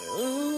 Ooh.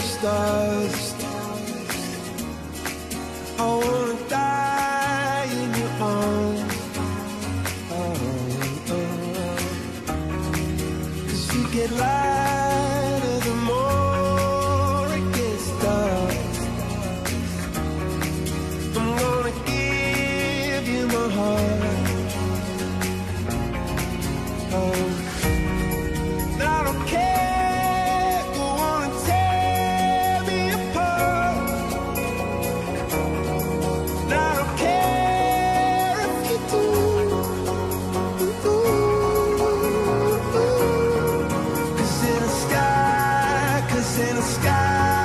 of stars. I wanna die in your arms. Oh, oh. oh. Cause you get lighter the more it gets dark. the sky.